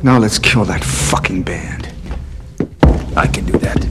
Now let's kill that fucking band. I can do that.